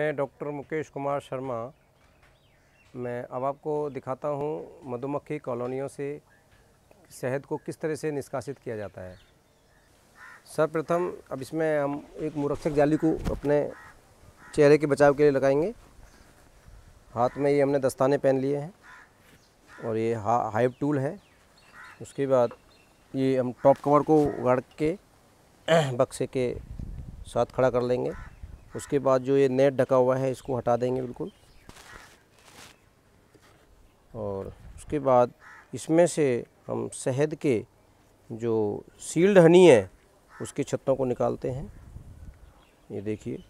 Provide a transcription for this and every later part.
मैं डॉक्टर मुकेश कुमार शर्मा। मैं अब आपको दिखाता हूँ मधुमक्खी कॉलोनियों से शहद को किस तरह से निष्कासित किया जाता है। सर्वप्रथम अब इसमें हम एक मुरक्षक जाली को अपने चेहरे के बचाव के लिए लगाएँगे। हाथ में ये हमने दस्ताने पहन लिए हैं और ये हा, हाइव टूल है। उसके बाद ये हम टॉप कवर को गाड़ के बक्से के साथ खड़ा कर लेंगे। उसके बाद जो ये नेट ढका हुआ है, इसको हटा देंगे बिल्कुल। और उसके बाद इसमें से हम शहद के जो सील्ड हनी है, उसके छत्तों को निकालते हैं। ये देखिए,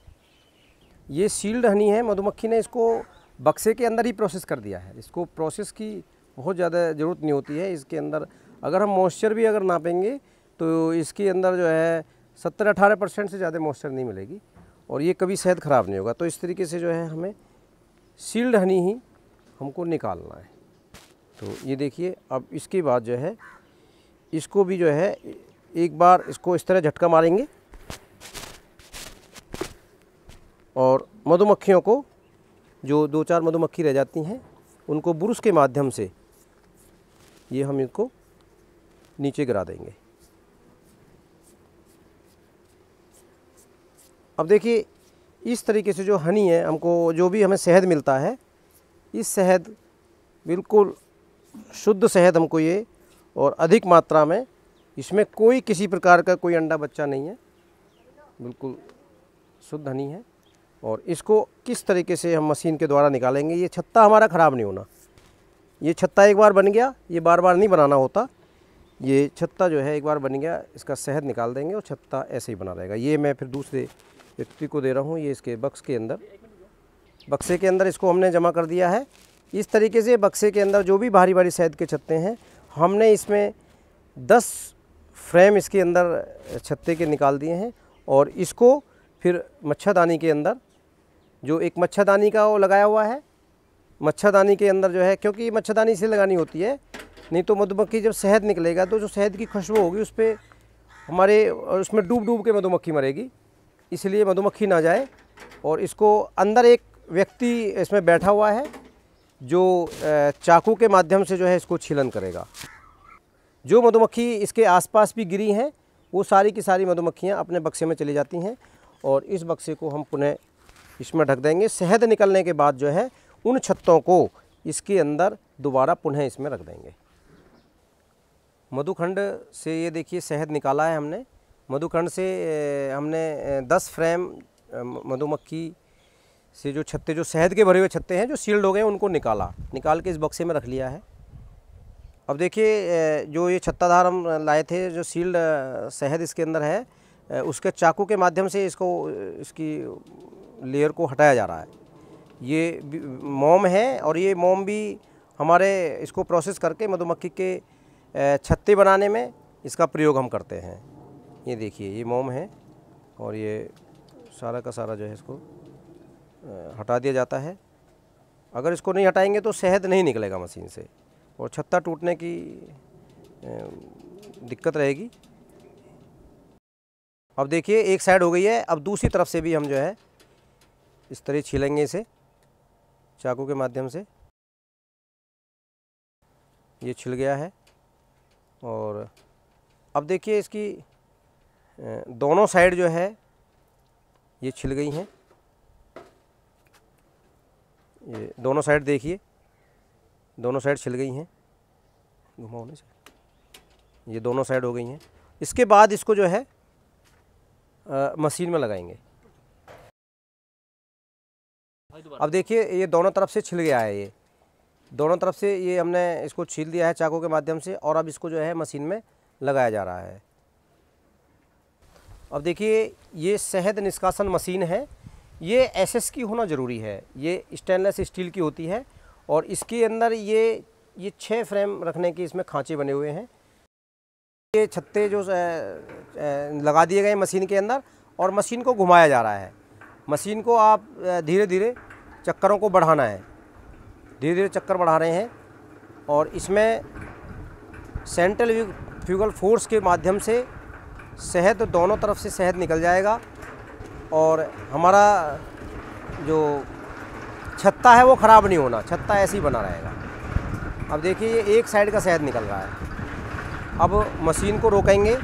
ये सील्ड हनी है, मधुमक्खी ने इसको बक्से के अंदर ही प्रोसेस कर दिया है। इसको प्रोसेस की बहुत ज़्यादा ज़रूरत नहीं होती है, इसके अंदर अगर हम मॉइस्चर भी अगर नापेंगे तो इसके अंदर जो है सत्तर अठारह परसेंट से ज़्यादा मॉइस्चर नहीं मिलेगी। और ये कभी शहद ख़राब नहीं होगा। तो इस तरीके से जो है हमें सील्ड हनी ही हमको निकालना है। तो ये देखिए, अब इसके बाद जो है, इसको भी जो है, एक बार इसको इस तरह झटका मारेंगे और मधुमक्खियों को, जो दो चार मधुमक्खी रह जाती हैं, उनको ब्रुश के माध्यम से ये हम इनको नीचे गिरा देंगे। अब देखिए, इस तरीके से जो हनी है, हमको जो भी हमें शहद मिलता है, इस शहद, बिल्कुल शुद्ध शहद हमको ये और अधिक मात्रा में इसमें कोई किसी प्रकार का कोई अंडा बच्चा नहीं है। बिल्कुल शुद्ध हनी है और इसको किस तरीके से हम मशीन के द्वारा निकालेंगे, ये छत्ता हमारा ख़राब नहीं होना। ये छत्ता एक बार बन गया, ये बार बार नहीं बनाना होता। ये छत्ता जो है, एक बार बन गया, इसका शहद निकाल देंगे और छत्ता ऐसे ही बना रहेगा। ये मैं फिर दूसरे व्यक्ति को दे रहा हूँ ये इसके बक्स के अंदर। बक्से के अंदर इसको हमने जमा कर दिया है। इस तरीके से बक्से के अंदर जो भी भारी भारी शहद के छत्ते हैं, हमने इसमें दस फ्रेम इसके अंदर छत्ते के निकाल दिए हैं और इसको फिर मच्छरदानी के अंदर, जो एक मच्छरदानी का वो लगाया हुआ है, मच्छरदानी के अंदर जो है, क्योंकि मच्छरदानी से लगानी होती है, नहीं तो मधुमक्खी जब शहद निकलेगा तो जो शहद की खुशबू होगी उस पर हमारे उसमें डूब डूब के मधुमक्खी मरेगी। इसलिए मधुमक्खी ना जाए और इसको अंदर एक व्यक्ति इसमें बैठा हुआ है जो चाकू के माध्यम से जो है इसको छीलन करेगा। जो मधुमक्खी इसके आसपास भी गिरी हैं, वो सारी की सारी मधुमक्खियाँ अपने बक्से में चली जाती हैं और इस बक्से को हम पुनः इसमें ढक देंगे। शहद निकलने के बाद जो है उन छत्तों को इसके अंदर दोबारा पुनः इसमें रख देंगे। मधुखंड से ये देखिए शहद निकाला है हमने। मधुखंड से हमने दस फ्रेम मधुमक्खी से जो छत्ते, जो शहद के भरे हुए छत्ते हैं, जो सील्ड हो गए, उनको निकाला। निकाल के इस बक्से में रख लिया है। अब देखिए जो ये छत्ताधार हम लाए थे, जो सील्ड शहद इसके अंदर है उसके चाकू के माध्यम से इसको इसकी लेयर को हटाया जा रहा है। ये मोम है और ये मोम भी हमारे इसको प्रोसेस करके मधुमक्खी के छत्ते बनाने में इसका प्रयोग हम करते हैं। ये देखिए, ये मोम है और ये सारा का सारा जो है इसको हटा दिया जाता है। अगर इसको नहीं हटाएँगे तो शहद नहीं निकलेगा मशीन से और छत्ता टूटने की दिक्कत रहेगी। अब देखिए, एक साइड हो गई है, अब दूसरी तरफ़ से भी हम जो है, इस तरह छीलेंगे इसे, चाकू के माध्यम से। ये छिल गया है और अब देखिए इसकी दोनों साइड जो है ये छिल गई हैं। ये दोनों साइड देखिए दोनों साइड छिल गई हैं। घुमाओ से ये दोनों साइड हो गई हैं। इसके बाद इसको जो है आ, मशीन में लगाएँगे। अब देखिए ये दोनों तरफ़ से छिल गया है ये। दोनों तरफ़ से ये हमने इसको छील दिया है चाकू के माध्यम से और अब इसको जो है मशीन में लगाया जा रहा है। अब देखिए, ये शहद निष्कासन मशीन है। ये एसएस की होना ज़रूरी है। ये स्टेनलेस स्टील की होती है और इसके अंदर ये ये छः फ्रेम रखने के इसमें खांचे बने हुए हैं। ये छत्ते जो लगा दिए गए मशीन के अंदर और मशीन को घुमाया जा रहा है। मशीन को आप धीरे धीरे चक्करों को बढ़ाना है। धीरे धीरे चक्कर बढ़ा रहे हैं और इसमें सेंट्रल फ्यूगल फोर्स के माध्यम से शहद दोनों तरफ़ से शहद निकल जाएगा और हमारा जो छत्ता है वो ख़राब नहीं होना, छत्ता ऐसे ही बना रहेगा। अब देखिए एक साइड का शहद निकल रहा है। अब मशीन को रोकेंगे।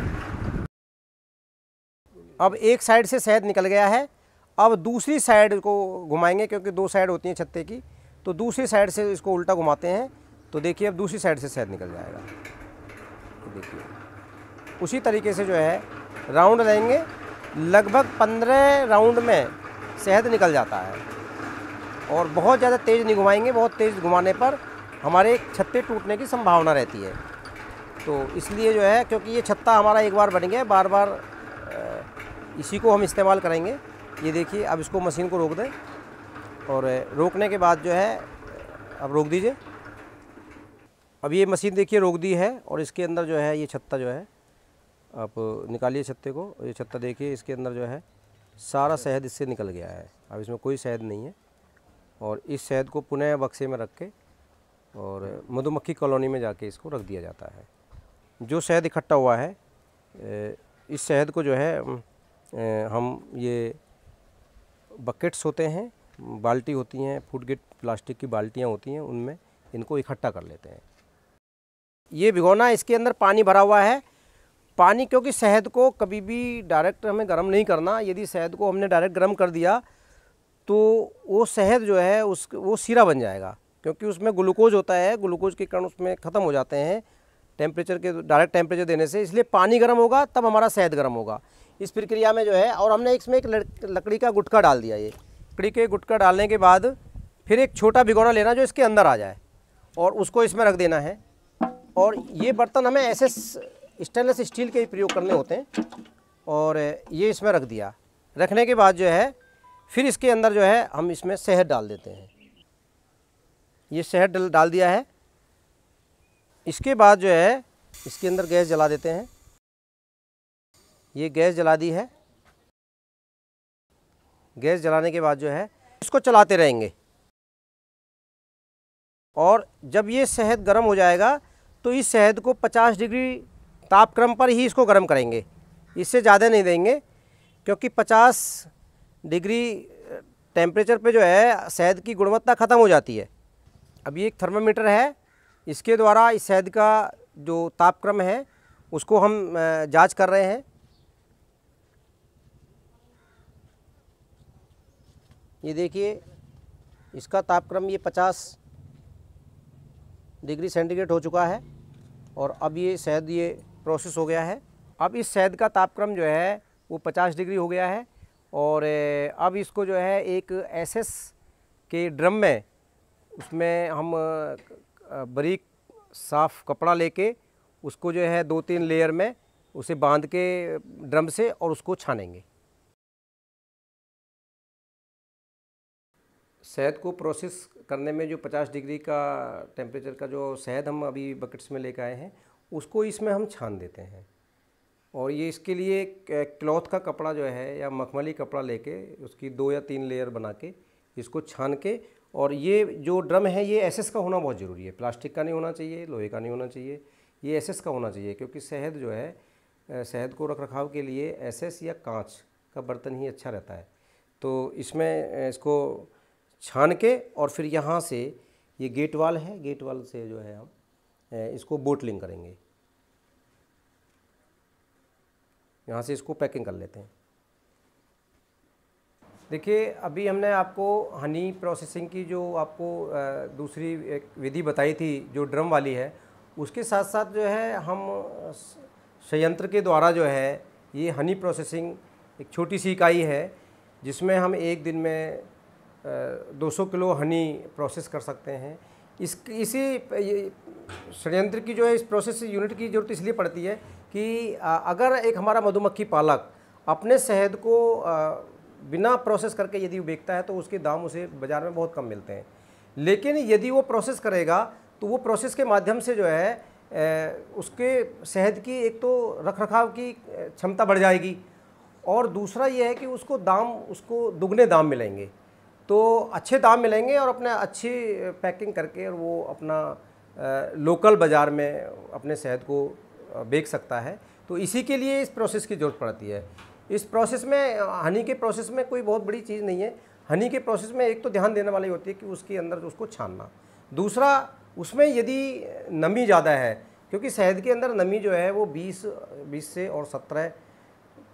अब एक साइड से शहद निकल गया है। अब दूसरी साइड को घुमाएँगे, क्योंकि दो साइड होती हैं छत्ते की। तो दूसरी साइड से इसको उल्टा घुमाते हैं। तो देखिए, अब दूसरी साइड से शहद निकल जाएगा। देखिए। उसी तरीके से जो है राउंड लेंगे लगभग पंद्रह राउंड में शहद निकल जाता है। और बहुत ज़्यादा तेज़ नहीं घुमाएँगे, बहुत तेज़ घुमाने पर हमारे छत्ते टूटने की संभावना रहती है। तो इसलिए जो है, क्योंकि ये छत्ता हमारा एक बार बन गया बार बार इसी को हम इस्तेमाल करेंगे। ये देखिए, अब इसको मशीन को रोक दें। और रोकने के बाद जो है, अब रोक दीजिए। अब ये मशीन देखिए, रोक दी है और इसके अंदर जो है, ये छत्ता जो है आप निकालिए छत्ते को, ये छत्ता देखिए, इसके अंदर जो है, सारा शहद इससे निकल गया है। अब इसमें कोई शहद नहीं है और इस शहद को पुनः बक्से में रख के और मधुमक्खी कॉलोनी में जाके इसको रख दिया जाता है। जो शहद इकट्ठा हुआ है इस शहद को जो है हम ये बकेट्स होते हैं, बाल्टी होती हैं फ़ूड गेट प्लास्टिक की बाल्टियाँ होती हैं, उनमें इनको इकट्ठा कर लेते हैं। ये भिगोना, इसके अंदर पानी भरा हुआ है पानी, क्योंकि शहद को कभी भी डायरेक्ट हमें गर्म नहीं करना। यदि शहद को हमने डायरेक्ट गर्म कर दिया तो वो शहद जो है, उस, वो सीरा बन जाएगा। क्योंकि उसमें ग्लूकोज होता है ग्लूकोज के कण उसमें ख़त्म हो जाते हैं टेम्परेचर के डायरेक्ट टेम्परेचर देने से। इसलिए पानी गर्म होगा, तब हमारा शहद गर्म होगा। इस प्रक्रिया में जो है, और हमने इसमें एक लकड़ी का गुटका डाल दिया ये। लकड़ी के गुटका डालने के बाद फिर एक छोटा भिगोना लेना जो इसके अंदर आ जाए, और उसको इसमें रख देना है। और ये बर्तन हमें ऐसे स्टेनलेस स्टील के ही प्रयोग करने होते हैं। और ये इसमें रख दिया। रखने के बाद जो है, फिर इसके अंदर जो है, हम इसमें शहद डाल देते हैं। ये शहद डाल दिया है। इसके बाद जो है, इसके अंदर गैस जला देते हैं। ये गैस जला दी है। गैस जलाने के बाद जो है, इसको चलाते रहेंगे। और जब ये शहद गर्म हो जाएगा तो इस शहद को 50 डिग्री तापक्रम पर ही इसको गर्म करेंगे। इससे ज़्यादा नहीं देंगे, क्योंकि 50 डिग्री टेम्परेचर पे जो है, शहद की गुणवत्ता ख़त्म हो जाती है। अब ये एक थर्मामीटर है, इसके द्वारा इस शहद का जो तापक्रम है, उसको हम जाँच कर रहे हैं। ये देखिए, इसका तापक्रम ये 50 डिग्री सेंटीग्रेड हो चुका है, और अब ये शहद ये प्रोसेस हो गया है। अब इस शहद का तापक्रम जो है, वो 50 डिग्री हो गया है और अब इसको जो है एक एसएस के ड्रम में, उसमें हम बरीक साफ़ कपड़ा लेके उसको जो है दो तीन लेयर में उसे बाँध के ड्रम से और उसको छानेंगे। शहद को प्रोसेस करने में जो 50 डिग्री का टेम्परेचर का जो शहद हम अभी बकेट्स में लेकर आए हैं उसको इसमें हम छान देते हैं। और ये इसके लिए क्लॉथ का कपड़ा जो है या मखमली कपड़ा लेके उसकी दो या तीन लेयर बना के इसको छान के और ये जो ड्रम है, ये एसएस का होना बहुत ज़रूरी है। प्लास्टिक का नहीं होना चाहिए, लोहे का नहीं होना चाहिए, ये एसएस का होना चाहिए क्योंकि शहद जो है शहद को रख रखाव के लिए एसएस या कांच का बर्तन ही अच्छा रहता है। तो इसमें इसको छान के और फिर यहाँ से ये गेट वाल है, गेट वाल से जो है हम इसको बोटलिंग करेंगे। यहाँ से इसको पैकिंग कर लेते हैं। देखिए, अभी हमने आपको हनी प्रोसेसिंग की जो आपको दूसरी एक विधि बताई थी, जो ड्रम वाली है, उसके साथ साथ जो है, हम संयंत्र के द्वारा जो है, ये हनी प्रोसेसिंग एक छोटी सी इकाई है, जिसमें हम एक दिन में 200 किलो हनी प्रोसेस कर सकते हैं। इस, इसी षडयंत्र की जो है, इस प्रोसेस यूनिट की ज़रूरत इसलिए पड़ती है कि अगर एक हमारा मधुमक्खी पालक अपने शहद को बिना प्रोसेस करके यदि बेचता है तो उसके दाम उसे बाज़ार में बहुत कम मिलते हैं। लेकिन यदि वो प्रोसेस करेगा तो वो प्रोसेस के माध्यम से जो है उसके शहद की एक तो रख रखाव की क्षमता बढ़ जाएगी। और दूसरा ये है कि उसको दाम, उसको दुगने दाम मिलेंगे। तो अच्छे दाम मिलेंगे और अपने अच्छी पैकिंग करके और वो अपना लोकल बाज़ार में अपने शहद को बेच सकता है। तो इसी के लिए इस प्रोसेस की ज़रूरत पड़ती है। इस प्रोसेस में हनी के प्रोसेस में कोई बहुत बड़ी चीज़ नहीं है। हनी के प्रोसेस में एक तो ध्यान देने वाली होती है कि उसके अंदर उसको छानना। दूसरा, उसमें यदि नमी ज़्यादा है, क्योंकि शहद के अंदर नमी जो है वो 20 20 से और 17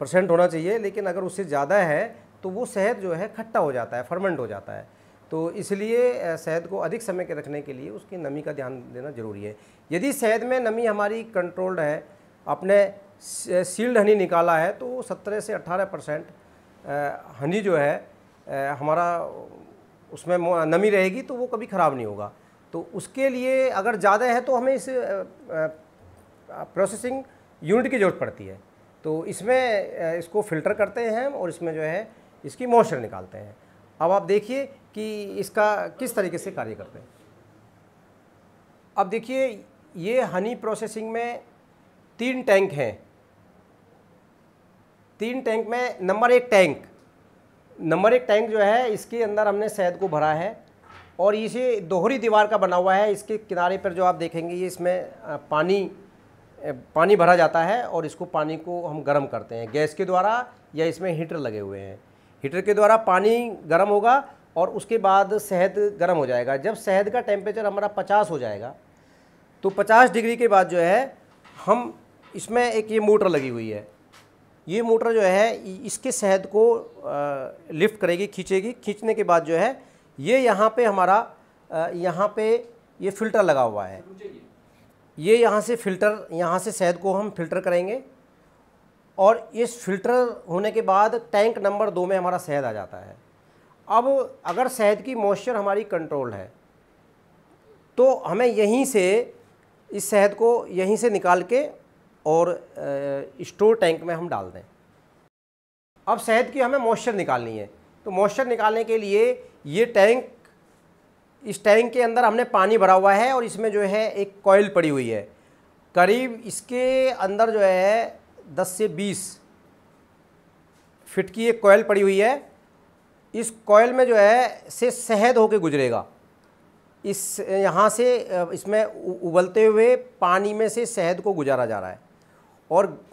परसेंट होना चाहिए, लेकिन अगर उससे ज़्यादा है तो वो शहद जो है खट्टा हो जाता है, फर्मेंट हो जाता है। तो इसलिए शहद को अधिक समय के रखने के लिए उसकी नमी का ध्यान देना ज़रूरी है। यदि शहद में नमी हमारी कंट्रोल्ड है अपने सील्ड हनी निकाला है तो सत्रह से अट्ठारह परसेंट हनी जो है हमारा उसमें नमी रहेगी तो वो कभी ख़राब नहीं होगा। तो उसके लिए अगर ज़्यादा है तो हमें इस प्रोसेसिंग यूनिट की ज़रूरत पड़ती है। तो इसमें इसको फ़िल्टर करते हैं और इसमें जो है इसकी मॉइस्चर निकालते हैं। अब आप देखिए कि इसका किस तरीके से कार्य करते हैं। अब देखिए, ये हनी प्रोसेसिंग में तीन टैंक हैं। तीन टैंक में नंबर एक टैंक, नंबर एक टैंक जो है, इसके अंदर हमने शहद को भरा है और इसे दोहरी दीवार का बना हुआ है। इसके किनारे पर जो आप देखेंगे, ये इसमें पानी पानी भरा जाता है और इसको पानी को हम गर्म करते हैं। गैस के द्वारा या इसमें हीटर लगे हुए हैं। हीटर के द्वारा पानी गर्म होगा और उसके बाद शहद गर्म हो जाएगा। जब शहद का टेम्परेचर हमारा पचास हो जाएगा तो पचास डिग्री के बाद जो है हम इसमें एक ये मोटर लगी हुई है। ये मोटर जो है इसके शहद को लिफ्ट करेगी खींचेगी। खींचने के बाद जो है ये यहाँ पे हमारा यहाँ पे ये फ़िल्टर लगा हुआ है। ये यहाँ से फ़िल्टर यहाँ से शहद को हम फ़िल्टर करेंगे। और इस फ़िल्टर होने के बाद टैंक नंबर दो में हमारा शहद आ जाता है। अब अगर शहद की मॉइस्चर हमारी कंट्रोल है तो हमें यहीं से इस शहद को यहीं से निकाल के और स्टोर टैंक में हम डाल दें। अब शहद की हमें मॉइस्चर निकालनी है तो मॉइस्चर निकालने के लिए ये टैंक, इस टैंक के अंदर हमने पानी भरा हुआ है और इसमें जो है एक कॉयल पड़ी हुई है। करीब इसके अंदर जो है 10 से 20 फिट की एक कोयल पड़ी हुई है। इस कोयल में जो है, से शहद होके गुजरेगा। इस, यहाँ से, इसमें उबलते हुए पानी में से शहद को गुजारा जा रहा है। और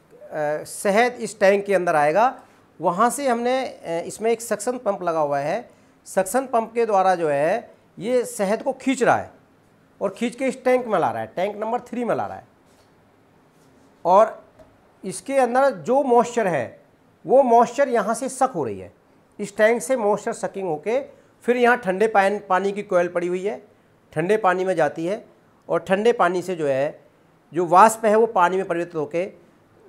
शहद इस टैंक के अंदर आएगा। वहाँ से हमने इसमें एक सक्शन पंप लगा हुआ है। सक्शन पंप के द्वारा जो है, ये शहद को खींच रहा है। और खींच के इस टैंक में ला रहा है। टैंक नंबर थ्री में ला रहा है। और इसके अंदर जो मॉइस्चर है, वो मॉइस्चर यहाँ से सक हो रही है। इस टैंक से मॉइस्चर सकिंग होके फिर यहाँ ठंडे पानी की कोयल पड़ी हुई है। ठंडे पानी में जाती है और ठंडे पानी से जो है, जो वाष्प है वो पानी में परिवर्तित होकर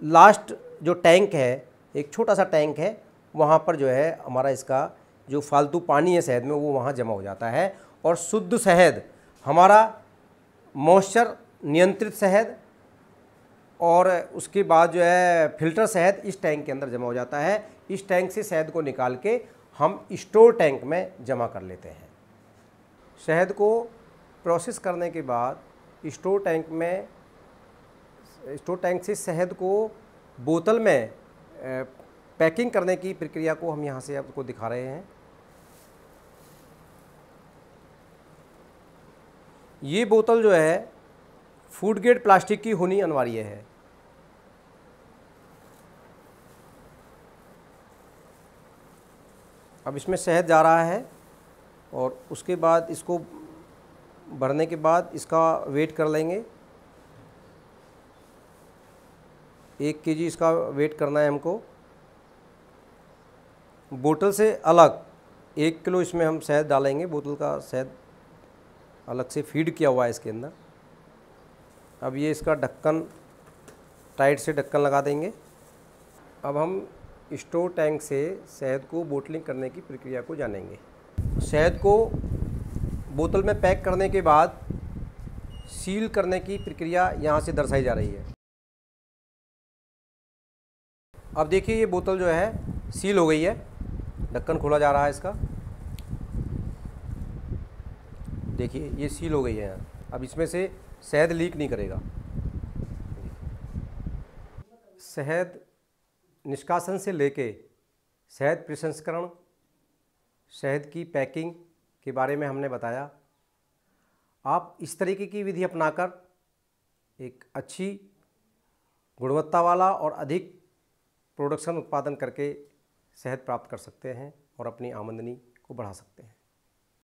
लास्ट जो टैंक है, एक छोटा सा टैंक है, वहाँ पर जो है हमारा इसका जो फालतू पानी है शहद में, वो वहाँ जमा हो जाता है। और शुद्ध शहद, हमारा मॉइस्चर नियंत्रित शहद और उसके बाद जो है फ़िल्टर शहद इस टैंक के अंदर जमा हो जाता है। इस टैंक से शहद को निकाल के हम स्टोर टैंक में जमा कर लेते हैं। शहद को प्रोसेस करने के बाद स्टोर टैंक में, स्टोर टैंक से शहद को बोतल में पैकिंग करने की प्रक्रिया को हम यहाँ से आपको दिखा रहे हैं। ये बोतल जो है फ़ूड ग्रेड प्लास्टिक की होनी अनिवार्य है। अब इसमें शहद जा रहा है और उसके बाद इसको भरने के बाद इसका वेट कर लेंगे। एक के जी इसका वेट करना है हमको। बोतल से अलग एक किलो इसमें हम शहद डालेंगे। बोतल का शहद अलग से फ़ीड किया हुआ है इसके अंदर। अब ये इसका ढक्कन टाइट से ढक्कन लगा देंगे। अब हम स्टोर टैंक से शहद को बोटलिंग करने की प्रक्रिया को जानेंगे। शहद को बोतल में पैक करने के बाद सील करने की प्रक्रिया यहाँ से दर्शाई जा रही है। अब देखिए ये बोतल जो है, सील हो गई है। ढक्कन खोला जा रहा है इसका। देखिए, ये सील हो गई है अब इसमें से शहद लीक नहीं करेगा। शहद निष्कासन से लेके शहद प्रसंस्करण, शहद की पैकिंग के बारे में हमने बताया। आप इस तरीके की विधि अपनाकर एक अच्छी गुणवत्ता वाला और अधिक प्रोडक्शन उत्पादन करके शहद प्राप्त कर सकते हैं और अपनी आमदनी को बढ़ा सकते हैं।